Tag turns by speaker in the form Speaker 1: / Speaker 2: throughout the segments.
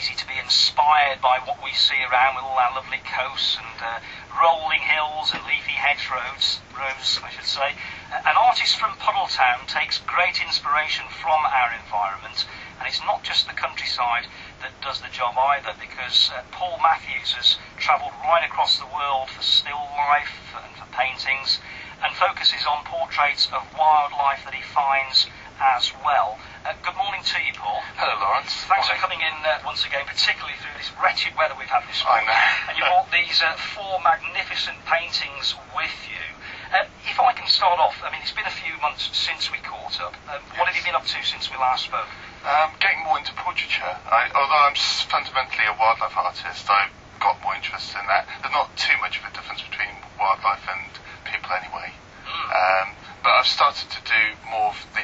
Speaker 1: easy to be inspired by what we see around with all our lovely coasts and uh, rolling hills and leafy hedgerows, rows, I should say. An artist from Puddletown takes great inspiration from our environment, and it's not just the countryside that does the job either, because uh, Paul Matthews has travelled right across the world for still life and for paintings, and focuses on portraits of wildlife that he finds as well. Uh, good morning to you, Paul.
Speaker 2: Hello, Lawrence.
Speaker 1: Thanks
Speaker 2: morning.
Speaker 1: for coming in uh, once again, particularly through this wretched weather we've had this
Speaker 2: I
Speaker 1: morning.
Speaker 2: know.
Speaker 1: And you brought these uh, four magnificent paintings with you. Uh, if I can start off, I mean, it's been a few months since we caught up. Um, What have you been up to since we last spoke?
Speaker 2: Um, getting more into portraiture. I, although I'm fundamentally a wildlife artist, I got more interested in that. There's not too much of a difference between wildlife and people anyway. Um, but I've started to do more of the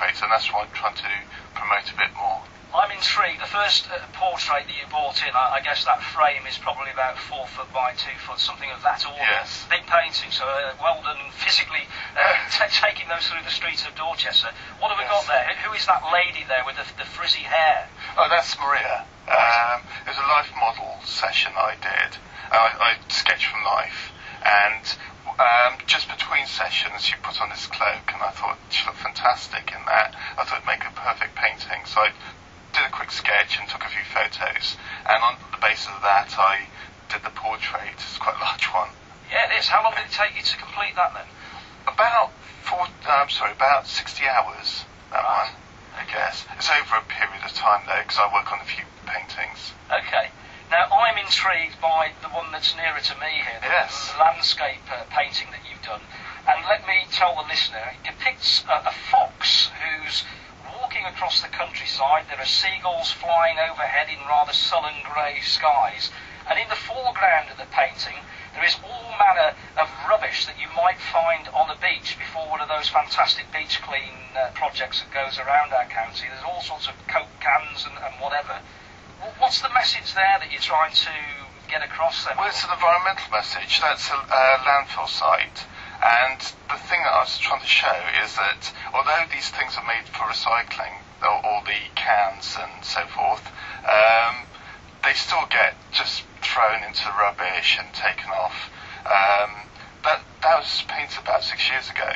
Speaker 2: portraits, and that's what I'm trying to promote a bit more.
Speaker 1: I'm intrigued. The first uh, portrait that you brought in, I, I guess that frame is probably about four foot by two foot, something of that order.
Speaker 2: Yes.
Speaker 1: Big painting, so uh, well done physically uh, t- taking those through the streets of Dorchester. What have we got there? Who is that lady there with the, the frizzy hair?
Speaker 2: Oh, that's Maria. Um, it was a life model session I did. I, I sketched from life, and um, just between sessions, she put on this cloak, and I thought she looked fantastic in that. I thought it'd make a perfect painting, so I did a quick sketch and took a few photos, and on the basis of that, I did the portrait. It's quite a large one.
Speaker 1: Yeah, it is. How long did it take you to complete that then?
Speaker 2: About four, I'm sorry, about 60 hours, that
Speaker 1: Right.
Speaker 2: one, I guess. It's over a period of time, though, because I work on a few paintings.
Speaker 1: Okay. Now, I'm intrigued by the one that's nearer to me here, the
Speaker 2: Yes.
Speaker 1: landscape uh, painting that you've done. And let me tell the listener, it depicts a, a fox who's walking across the countryside. There are seagulls flying overhead in rather sullen grey skies. And in the foreground of the painting, there is all manner of rubbish that you might find on the beach before one of those fantastic beach clean uh, projects that goes around our county. There's all sorts of Coke cans and, and whatever. Wh- What's the message there that you're trying to get across then?
Speaker 2: Well, it's an environmental message. That's a, a landfill site. And the thing that I was trying to show is that although these things are made for recycling, all, the cans and so forth, um, they still get just thrown into rubbish and taken off. Um, that, that was painted about six years ago.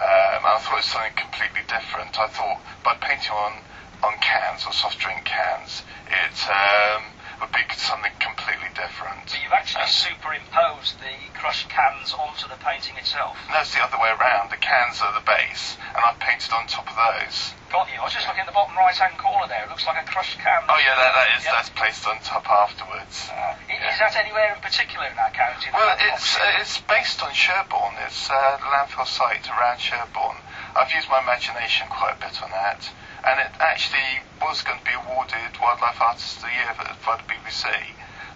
Speaker 2: Um, and I thought it was something completely different. I thought by painting on, on cans or soft drink cans, it um, would be something completely different.
Speaker 1: So you've actually
Speaker 2: And-
Speaker 1: superimposed the crushed cans onto the painting itself.
Speaker 2: No, it's the other way around. The cans are the base, and I've painted on top of those.
Speaker 1: Got you. I was just looking at the bottom right-hand corner there. It looks like a crushed can.
Speaker 2: Oh yeah, that, that is
Speaker 1: Yeah.
Speaker 2: that's placed on top afterwards.
Speaker 1: Uh,
Speaker 2: Yeah.
Speaker 1: Is that anywhere in particular in our county?
Speaker 2: Well,
Speaker 1: that
Speaker 2: it's uh, it's based on Sherborne. It's uh, the landfill site around Sherborne. I've used my imagination quite a bit on that, and it actually was going to be awarded Wildlife Artist of the Year by the BBC,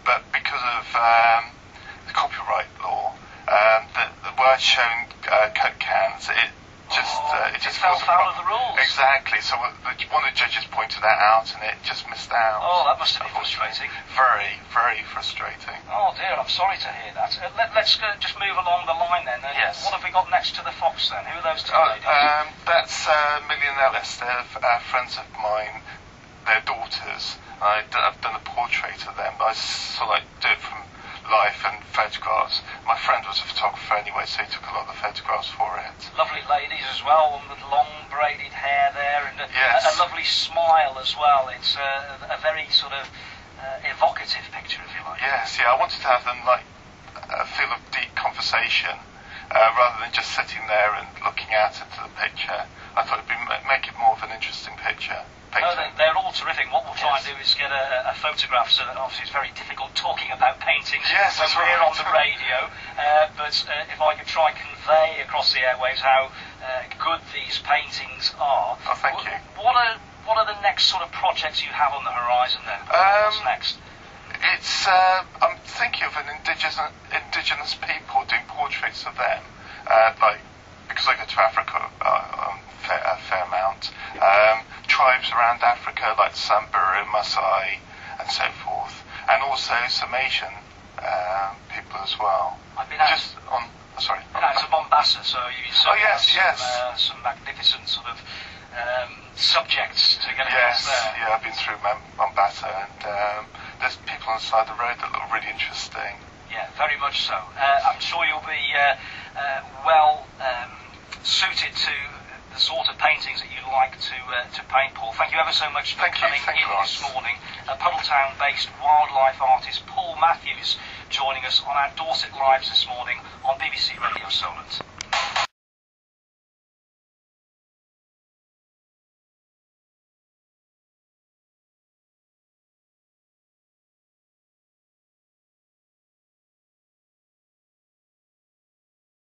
Speaker 2: but because of um, the copyright law, um, the, the word shown uh, Coke cans, it just uh, it just
Speaker 1: fell foul of the rules.
Speaker 2: Exactly. So uh, the, one of the judges pointed that out, and it just missed out.
Speaker 1: Oh, that must have been frustrating.
Speaker 2: Very, very frustrating.
Speaker 1: Oh dear, I'm sorry to hear that. Uh, let, let's uh, just move along the line then.
Speaker 2: Yes.
Speaker 1: What have we got next to the fox then? Who are those two
Speaker 2: Oh,
Speaker 1: ladies?
Speaker 2: um, that's uh, Millie and Ellis. They're uh, friends of mine. They're daughters. I d- I've done a portrait of them, but I sort of like do it from life and photographs. My friend was a photographer anyway, so he took a lot of the photographs for it.
Speaker 1: lovely ladies as well, one with long braided hair there, and a,
Speaker 2: Yes.
Speaker 1: a, a lovely smile as well. It's uh, a very sort of uh, evocative picture, if you like.
Speaker 2: Yes, yeah, I wanted to have them like a feel of deep conversation uh, rather than just sitting there and looking out into the picture. I thought it'd be, make it more of an interesting picture.
Speaker 1: No,
Speaker 2: painting.
Speaker 1: they- they're all terrific. What we'll try
Speaker 2: Yes.
Speaker 1: and do is get a, a photograph, so that obviously it's very difficult talking about paintings
Speaker 2: Yes,
Speaker 1: when we're
Speaker 2: right.
Speaker 1: on the radio. Uh, but uh, if I could try and convey across the airwaves how uh, good these paintings are.
Speaker 2: Oh, thank you.
Speaker 1: What are what are the next sort of projects you have on the horizon then? What's
Speaker 2: Um,
Speaker 1: next?
Speaker 2: It's uh, I'm thinking of an indigenous indigenous people doing portraits of them, uh, like because I go to Africa uh, um, fair, a fair amount. Um, tribes around Africa like Samburu, Maasai, and so forth, and also some Asian um, people as well.
Speaker 1: I've been out,
Speaker 2: Just on sorry.
Speaker 1: been out to Mombasa, so you
Speaker 2: Oh, yes,
Speaker 1: some,
Speaker 2: yes.
Speaker 1: Uh, some magnificent sort of um, subjects to get
Speaker 2: Yes,
Speaker 1: across there.
Speaker 2: yeah, I've been through Mombasa, and um, there's people on the side of the road that look really interesting.
Speaker 1: Yeah, very much so. Uh, I'm sure you'll be uh, uh, well um, suited to the sort of paintings that you like to uh, to paint, Paul. Thank you ever so much for
Speaker 2: Thank you,
Speaker 1: coming
Speaker 2: thank
Speaker 1: in this morning. Uh, Puddletown-based wildlife artist Paul Matthews joining us on our Dorset Lives this morning on BBC Radio Solent.